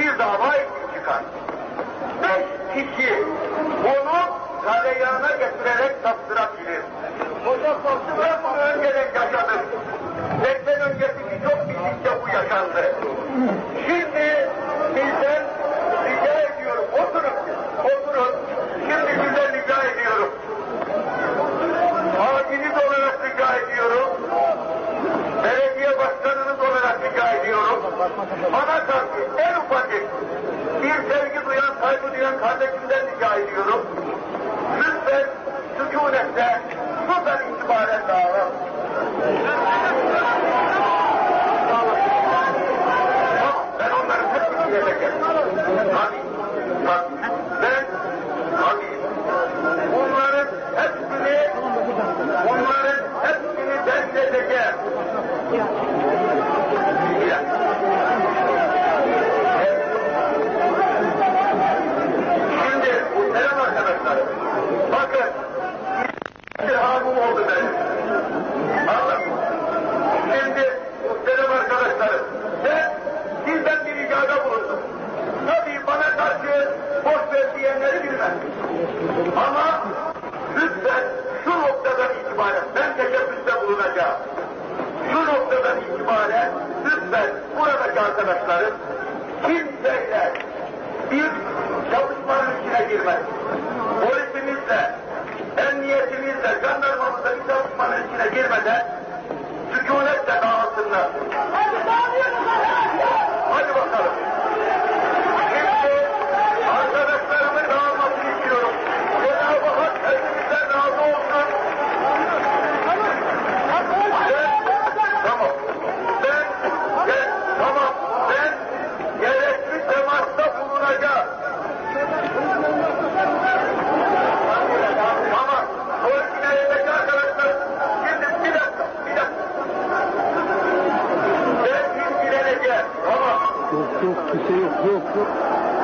bir dava için çıkar. Beş kişi onu galeyana getirerek saptırabilir. Hocam ben bunu önceden yaşadım. Deprem öncesi birçok bilinçte bu yaşandı. Şimdi bizden rica ediyorum. Oturun. Oturun. Şimdi bizden rica ediyorum. Aciliz olarak rica ediyorum. Belediye başkanınız olarak rica ediyorum. Bana saygı duyan kardeşimden rica ediyorum. Lütfen sükunette şuradan itibaren davran. Ben onların hepsini yiyeceğim. Tabii. Tabii. Ben tabii. Bunların hepsini bunların hepsini ben edeceğim. Ya. Şimdi muhterem arkadaşlar, bakın bir hamum oldu benim. Anladın mı? Şimdi muhterem arkadaşlarım, ben sizden bir ricada bulundum. Tabii bana karşı boş ver diyenleri bilmem. Ama lütfen şu noktadan itibaren ben bulunacağım. Şu noktadan itibaren lütfen buradaki arkadaşlarım kimseyle bir çalışmanın içine girmez. Polisimizle, emniyetimizle, jandarmamızla bir çalışmanın içine girmeden sükunetle dağılsınlar. É que, que, o corpo